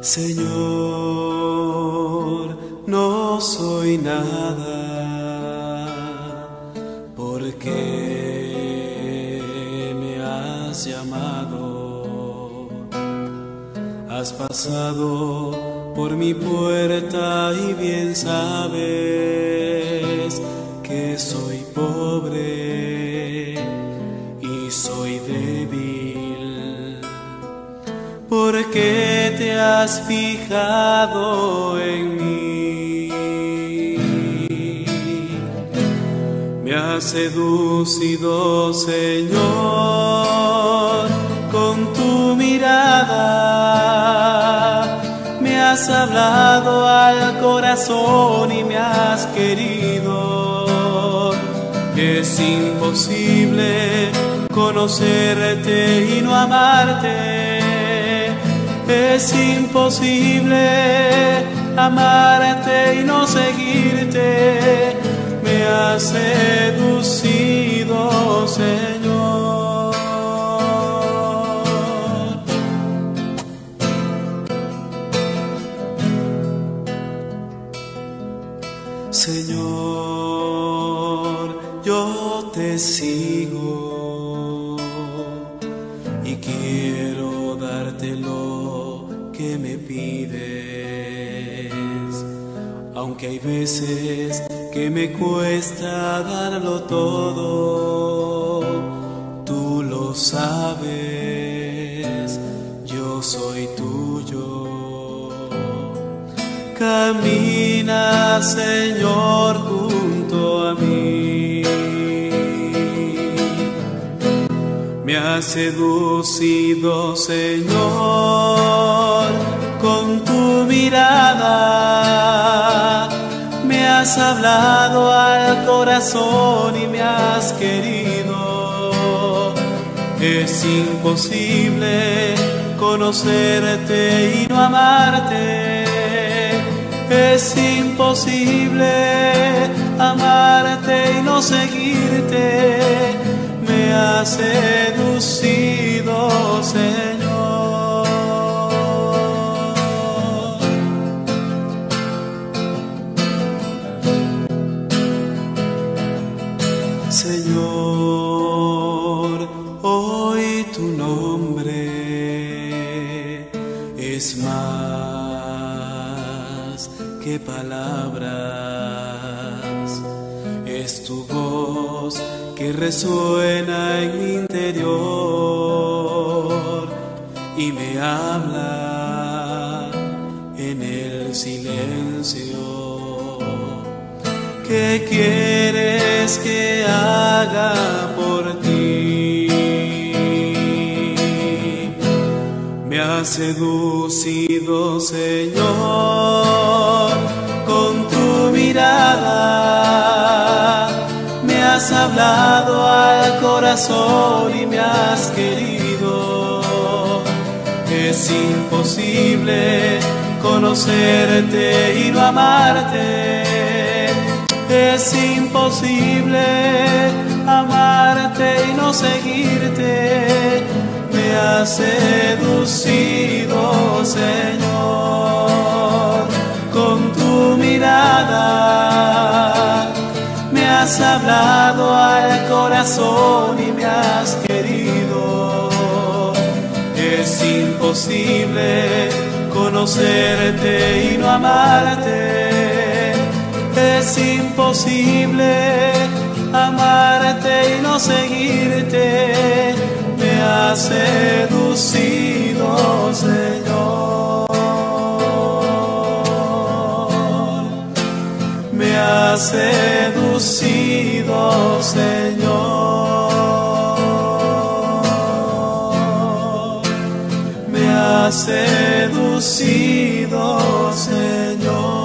Señor, no soy nada porque me has llamado. Has pasado por mi puerta y bien sabes que soy pobre Porque te has fijado en mí. Me has seducido, Señor, con tu mirada. Me has hablado al corazón y me has querido. Es imposible conocerte y no amarte. Es imposible amarte y no seguirte. Me has seducido, Señor. Señor, yo te sigo y quiero darte lo que me aunque hay veces que me cuesta darlo todo, tú lo sabes, yo soy tuyo. Camina, Señor, junto a mí. Me has seducido, Señor, con tu mirada. Me has hablado al corazón y me has querido. Es imposible conocerte y no amarte. Es imposible amarte y no seguirte. Me has seducido. Señor, hoy tu nombre es más que palabras. Es tu voz que resuena en mi interior y me habla en el silencio. ¿Qué que haga por ti? Me has seducido, Señor, con tu mirada. Me has hablado al corazón y me has querido. Es imposible conocerte y no amarte. Es imposible amarte y no seguirte. Me has seducido, Señor, con tu mirada. Me has hablado al corazón y me has querido. Es imposible conocerte y no amarte. Es imposible amarte y no seguirte. Me has seducido, Señor. Me has seducido, Señor. Me has seducido, Señor.